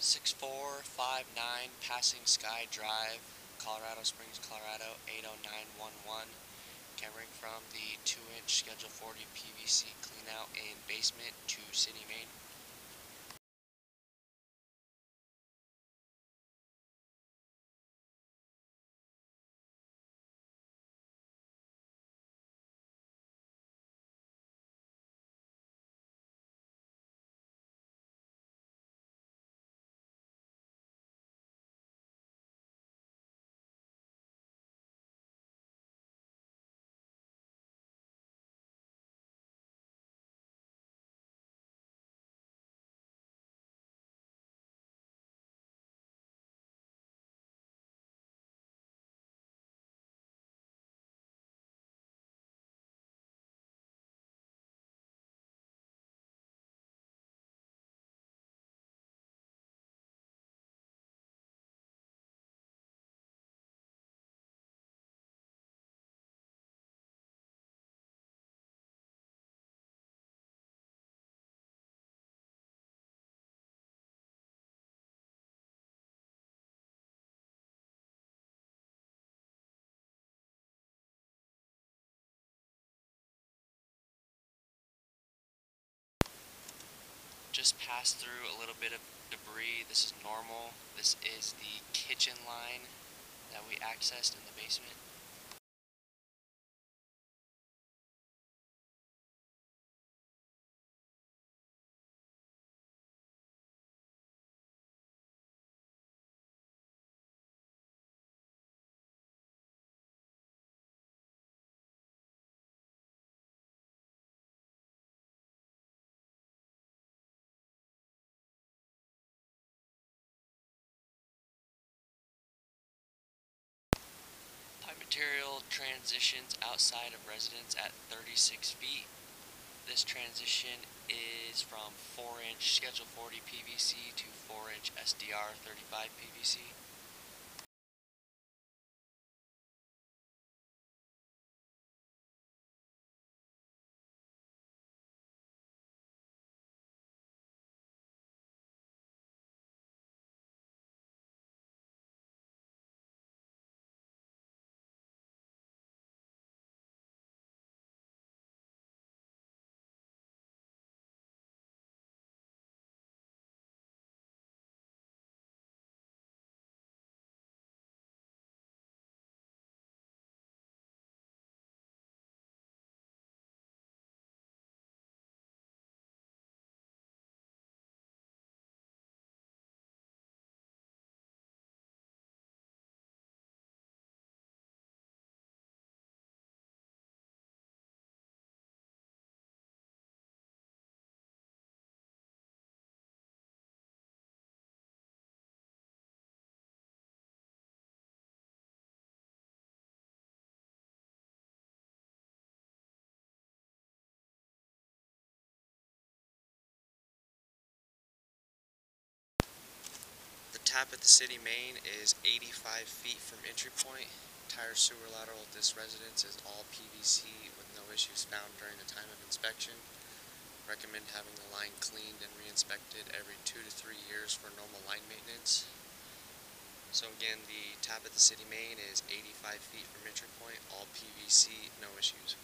6459 Passing Sky Drive, Colorado Springs, Colorado 80911. Cameron from the 2 inch Schedule 40 PVC cleanout in basement to city main. Just passed through a little bit of debris. This is normal. This is the kitchen line that we accessed in the basement. Material transitions outside of residence at 36 feet. This transition is from 4 inch Schedule 40 PVC to 4 inch SDR 35 PVC. Tap at the city main is 85 feet from entry point. Tire sewer lateral at this residence is all PVC with no issues found during the time of inspection. Recommend having the line cleaned and re-inspected every two to three years for normal line maintenance. So again, the tap at the city main is 85 feet from entry point, all PVC, no issues.